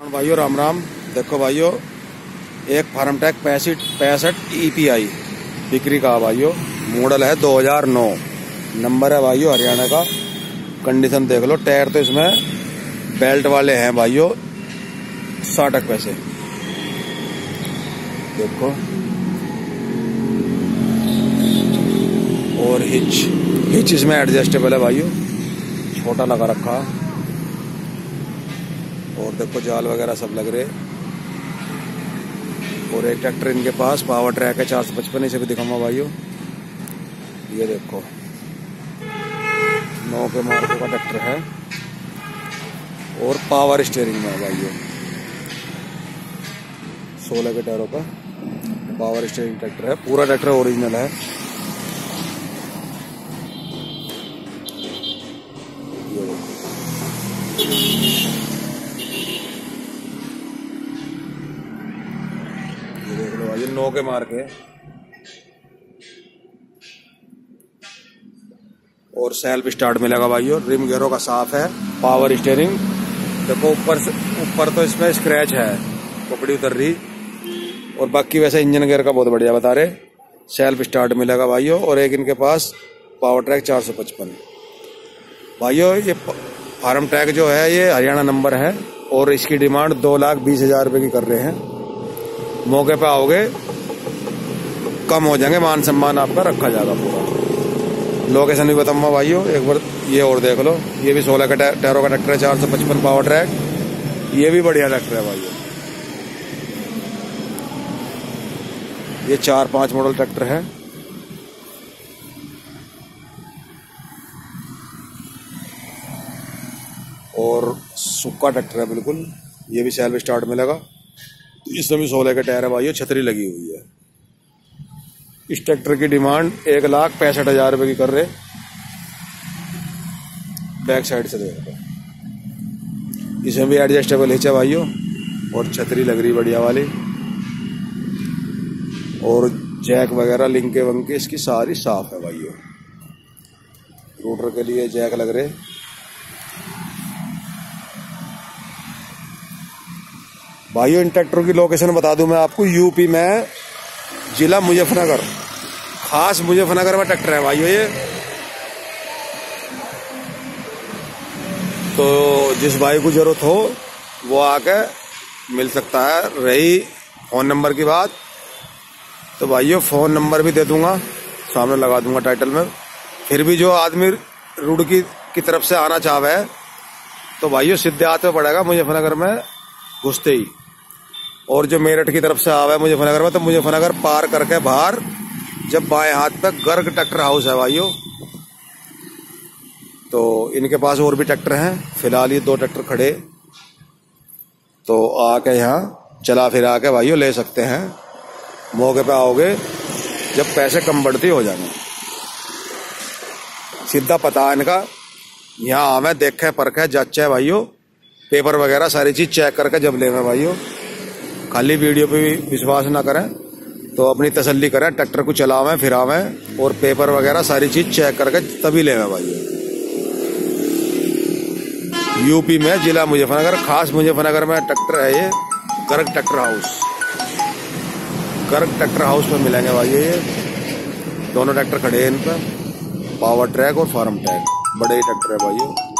भाइयों, राम राम। देखो भाइयों, एक फार्म टैक पैंसठ पैंसठ ईपीआई बिक्री का भाइयों, मॉडल है 2009 नंबर है भाइयों, हरियाणा का। कंडीशन देख लो, टायर तो इसमें बेल्ट वाले हैं भाइयों साठक पैसे। देखो। और हिच हिच इसमें एडजस्टेबल है भाइयों, छोटा लगा रखा। और देखो जाल वगैरह सब लग रहे। और एक ट्रैक्टर इनके पास, पावर ट्रैक है, चार सौ पचपन, इसे भी दिखाऊँगा भाइयों। ये देखो। नौ के मार्को का ट्रैक्टर है। और पावर स्टेयरिंग में भाइयों। सोलह के टायरों का पावर स्टेयरिंग ट्रैक्टर है। पूरा ट्रैक्टर ओरिजिनल है। ये देखो। ये भाई नौ के मार के और सेल्फ स्टार्ट मिलेगा भाइयों। रिम गेयरों का साफ़ है। पावर स्टेयरिंग देखो, ऊपर से ऊपर तो इसमें स्क्रैच है। पकड़ी उतर रही। और बाकी वैसे इंजन गेयर का बहुत बढ़िया बता रहे। सेल्फ स्टार्ट मिलेगा भाइयों। और एक इनके पास पावर ट्रैक चार सौ पचपन। भाइयों, ये फार्म ट्रैक जो है, ये हरियाणा नंबर है। और इसकी डिमांड दो लाख बीस हज़ार रुपये की कर रहे हैं। मौके पे आओगे, कम हो जाएँगे, मान सम्मान आपका रखा जाएगा पूरा। लोकेशन भी बताऊँगा भाइयों, एक बार ये और देख लो, ये भी सोलह का टायरों का ट्रैक्टर है, चार सौ पचपन पावर ट्रैक, ये भी बढ़िया ट्रैक्टर है भाइयों। ये चार पाँच मॉडल ट्रैक्टर है। और सुक्का ट्रैक्टर है बिल्कुल, ये भी सेल्फ स्टार्ट मिलेगा। इसमें समय सोलह के टायर है, छतरी लगी हुई है। इस ट्रैक्टर की डिमांड एक लाख पैंसठ हज़ार रुपए की कर रहे। बैक साइड से देखो। इसमें भी एडजस्टेबल है भाइयों और छतरी लग रही बढ़िया वाली। और जैक वगैरह, लिंके वंके, इसकी सारी साफ़ है भाइयों। रोटर के लिए जैक लग रहे। भाइयों, इन ट्रैक्टरों की लोकेशन बता दूँ मैं आपको। यूपी में जिला मुजफ्फरनगर। खास मुजफ्फरनगर में ट्रैक्टर है भाइयों ये। तो जिस भाई को ज़रूरत हो, वो आके मिल सकता है। रही फ़ोन नंबर की बात। तो भाइयों, फ़ोन नंबर भी दे दूँगा। सामने लगा दूँगा टाइटल में। फिर भी जो आदमी रुड़की की तरफ़ से आना चाहे तो भाइयों, सीधे आते पड़ेगा मुजफ्फरनगर में घुसते ही। और जो मेरठ की तरफ़ से आवा है मुजफ्फरनगर में तो मुजफ्फरनगर पार करके बाहर, जब बाएँ हाथ पे गर्ग ट्रैक्टर हाउस है भाइयों। तो इनके पास और भी ट्रैक्टर हैं। फ़िलहाल ये दो ट्रैक्टर खड़े। तो आके यहाँ चला फिरा के भाइयों ले सकते हैं। मौके पे आओगे, जब पैसे कम बढ़ती हो जाएँगे। सीधा पता है इनका। यहाँ आवे, देखे, परखे, जाचे भाइयों। पेपर वगैरह सारी चीज़ चेक करके जब ले भाइयों। खाली वीडियो पे भी विश्वास ना करें तो अपनी तसल्ली करें, ट्रैक्टर को चलावें, फिरावें और पेपर वगैरह सारी चीज़ चेक करके तभी ले भाई। यूपी में जिला मुजफ्फरनगर, खास मुजफ्फरनगर में ट्रैक्टर है ये Garg tractor house. Garg tractor house में मिलेंगे भाई ये दोनों ट्रैक्टर खड़े हैं इन पर पावर ट्रैक और फार्म ट्रैक। बड़े ही ट्रैक्टर है भाइयों